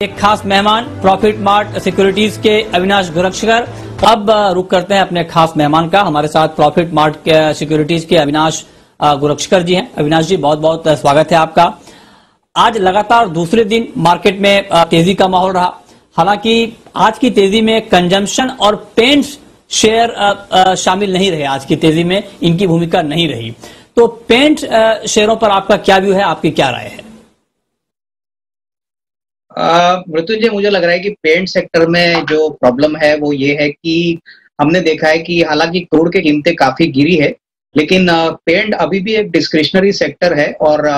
एक खास मेहमान प्रॉफिट मार्ट सिक्योरिटीज के अविनाश गोरक्षकर। अब रुक करते हैं अपने खास मेहमान का। हमारे साथ प्रॉफिट मार्ट के सिक्योरिटीज के अविनाश गोरक्षकर जी हैं। अविनाश जी बहुत बहुत स्वागत है आपका। आज लगातार दूसरे दिन मार्केट में तेज़ी का माहौल रहा। हालाँकि, आज की तेज़ी में कंजम्पशन और पेंट्स शेयर शामिल नहीं रहे। आज की तेज़ी में इनकी भूमिका नहीं रही। तो पेंट शेयरों पर आपका क्या व्यू है? आपकी क्या राय है? मृत्युंजय, मुझे लग रहा है कि पेंट सेक्टर में जो प्रॉब्लम है वो ये है कि हमने देखा है कि हालाँकि क्रूड की कीमतें काफ़ी गिरी है, लेकिन पेंट अभी भी एक डिस्क्रिशनरी सेक्टर है और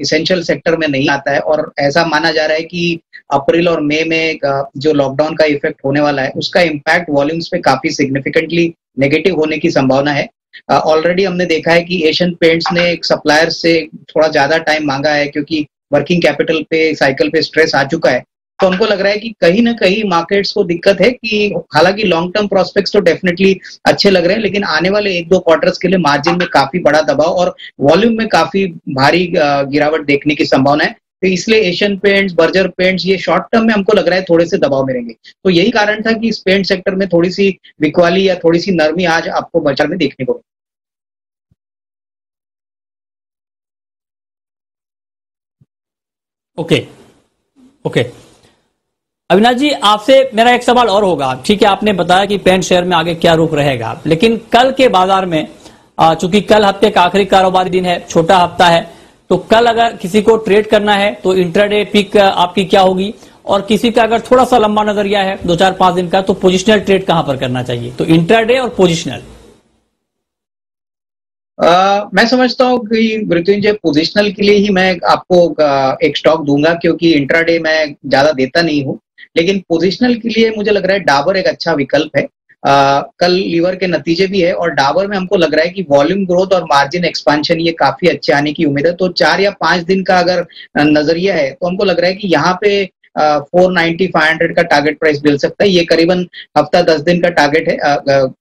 इसेंशियल सेक्टर में नहीं आता है और ऐसा माना जा रहा है कि अप्रैल और मई में जो लॉकडाउन का इफ़ेक्ट होने वाला है, उसका इम्पैक्ट वॉल्यूम्स पे काफ़ी सिग्निफिकेंटली नेगेटिव होने की संभावना है। ऑलरेडी हमने देखा है कि एशियन पेंट्स ने एक सप्लायर से थोड़ा ज़्यादा टाइम मांगा है, क्योंकि वर्किंग कैपिटल पे साइकिल पे स्ट्रेस आ चुका है। तो हमको लग रहा है कि कहीं ना कहीं मार्केट्स को दिक्कत है कि हालाँकि लॉन्ग टर्म प्रोस्पेक्ट्स तो डेफिनेटली अच्छे लग रहे हैं, लेकिन आने वाले एक दो क्वार्टर्स के लिए मार्जिन में काफ़ी बड़ा दबाव और वॉल्यूम में काफ़ी भारी गिरावट देखने की संभावना है। तो इसलिए एशियन पेंट्स बर्जर पेंट्स ये शॉर्ट टर्म में हमको लग रहा है थोड़े से दबाव में रहेंगे तो यही कारण था कि इस पेंट सेक्टर में थोड़ी सी बिकवाली या थोड़ी सी नरमी आज आपको बाज़ार में देखने को ओके ओके अविनाश जी, आपसे मेरा एक सवाल और होगा। ठीक है, आपने बताया कि पेंट शेयर में आगे क्या रुख रहेगा। लेकिन कल के बाज़ार में चूँकि कल हफ़्ते का आखिरी कारोबारी दिन है, छोटा हफ़्ता है तो कल अगर किसी को ट्रेड करना है तो इंटरडे पिक आपकी क्या होगी? और किसी का अगर थोड़ा सा लंबा नज़रिया है, दो चार पाँच दिन का तो पोजिशनल ट्रेड कहाँ पर करना चाहिए? तो इंटरडे और पोजिशनल मैं समझता हूँ कि मृत्युंजय पोजिशनल के लिए ही मैं आपको एक स्टॉक दूँगा क्योंकि इंट्राडे मैं ज़्यादा देता नहीं हूँ। लेकिन पोजिशनल के लिए मुझे लग रहा है डाबर एक अच्छा विकल्प है। आ, कल लीवर के नतीजे भी है और डाबर में हमको लग रहा है कि वॉल्यूम ग्रोथ और मार्जिन एक्सपांशन ये काफ़ी अच्छे आने की उम्मीद है। तो चार या पाँच दिन का अगर नज़रिया है तो हमको लग रहा है कि यहाँ पे फोर नाइनटी फाइव हंड्रेड का टारगेट प्राइस मिल सकता है। ये करीबन हफ़्ता दस दिन का टारगेट है।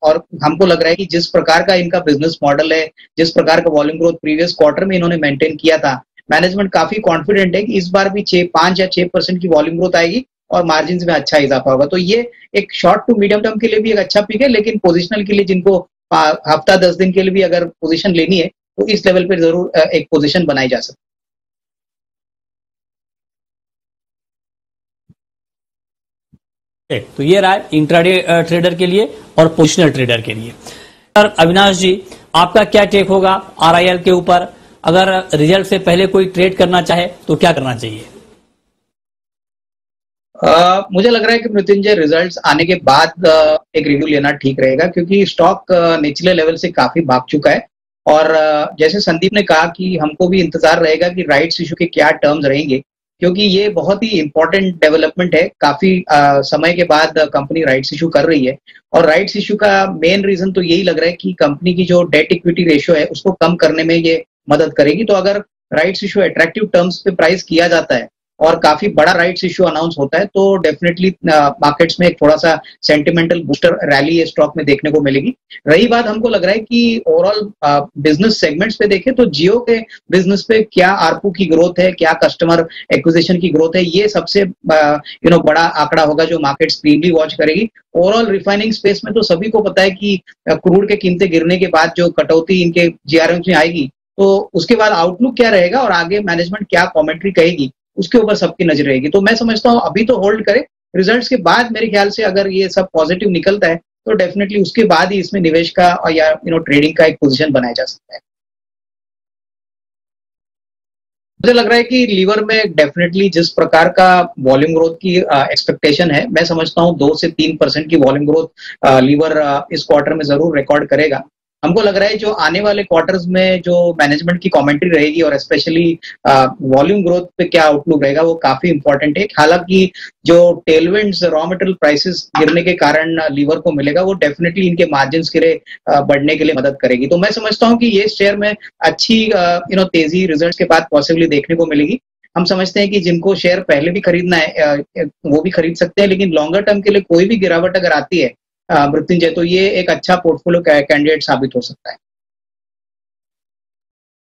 और हमको लग रहा है कि जिस प्रकार का इनका बिज़नेस मॉडल है, जिस प्रकार का वॉल्यूम ग्रोथ प्रीवियस क्वार्टर में इन्होंने मेंटेन किया था मैनेजमेंट काफ़ी कॉन्फिडेंट है कि इस बार भी छह, पाँच या छह परसेंट की वॉल्यूम ग्रोथ आएगी और मार्जिन में अच्छा इजाफा होगा। तो ये एक शॉर्ट टू मीडियम टर्म के लिए भी एक अच्छा पिक है, लेकिन पोजिशनल के लिए जिनको हफ़्ता दस दिन के लिए भी अगर पोजिशन लेनी है तो इस लेवल पर ज़रूर एक पोजिशन बनाई जा सकती है। तो ये राय इंट्राडे ट्रेडर के लिए और पोजिशनल ट्रेडर के लिए। सर अविनाश जी आपका क्या टेक होगा आरआईएल के ऊपर? अगर रिज़ल्ट से पहले कोई ट्रेड करना चाहे तो क्या करना चाहिए? Uh, मुझे लग रहा है कि मृत्युंजय रिजल्ट्स आने के बाद uh, एक रिव्यू लेना ठीक रहेगा क्योंकि स्टॉक uh, निचले लेवल से काफ़ी भाग चुका है। और जैसे संदीप ने कहा कि हमको भी इंतज़ार रहेगा कि राइट्स इशू के क्या टर्म्स रहेंगे क्योंकि ये बहुत ही इंपॉर्टेंट डेवलपमेंट है। काफ़ी आ, समय के बाद कंपनी राइट्स इशू कर रही है। और राइट्स इशू का मेन रीजन तो यही लग रहा है कि कंपनी की जो डेट इक्विटी रेशियो है उसको कम करने में ये मदद करेगी। तो अगर राइट्स इशू अट्रैक्टिव टर्म्स पे प्राइस किया जाता है और काफ़ी बड़ा राइट्स इश्यू अनाउंस होता है तो डेफिनेटली मार्केट्स में एक थोड़ा सा सेंटिमेंटल बूस्टर रैली स्टॉक में देखने को मिलेगी। रही बात हमको लग रहा है कि ओवरऑल बिज़नेस सेगमेंट्स पे देखें तो जियो के बिज़नेस पे क्या आरपू की ग्रोथ है, क्या कस्टमर एक्विजिशन की ग्रोथ है, ये सबसे यू नो बड़ा आंकड़ा होगा जो मार्केट स्क्रीनली वॉच करेगी। ओवरऑल रिफाइनिंग स्पेस में तो सभी को पता है कि क्रूड के कीमतें गिरने के बाद जो कटौती इनके जीआरएम में आएगी तो उसके बाद आउटलुक क्या रहेगा और आगे मैनेजमेंट क्या कमेंट्री कहेगी। उसके ऊपर सबकी नज़र रहेगी। तो मैं समझता हूँ, अभी तो होल्ड करें। रिज़ल्ट के बाद मेरे ख्याल से अगर ये सब पॉजिटिव निकलता है तो डेफिनेटली उसके बाद ही इसमें निवेश का और या यू नो ट्रेडिंग का एक पोजिशन बनाया जा सकता है। मुझे लग रहा है कि लीवर में डेफिनेटली जिस प्रकार का वॉल्यूम ग्रोथ की एक्सपेक्टेशन है, मैं समझता हूँ दो से तीन परसेंट की वॉल्यूम ग्रोथ लीवर इस क्वार्टर में ज़रूर रिकॉर्ड करेगा। हमको लग रहा है जो आने वाले क्वार्टर्स में जो मैनेजमेंट की कमेंट्री रहेगी और स्पेशली वॉल्यूम ग्रोथ पे क्या आउटलुक रहेगा, वो काफ़ी इंपॉर्टेंट है। हालाँकि जो टेलविंड रॉ मटेरियल प्राइसेस गिरने के कारण लीवर को मिलेगा, वो डेफिनेटली इनके मार्जिन के लिए बढ़ने के लिए मदद करेगी। तो मैं समझता हूँ कि ये शेयर में अच्छी यू नो तेज़ी रिज़ल्ट के बाद पॉसिबली देखने को मिलेगी। हम समझते हैं कि जिनको शेयर पहले भी खरीदना है वो भी खरीद सकते हैं, लेकिन लॉन्गर टर्म के लिए कोई भी गिरावट अगर आती है मृत्युंजय। तो ये एक अच्छा पोर्टफोलियो कैंडिडेट साबित हो सकता है।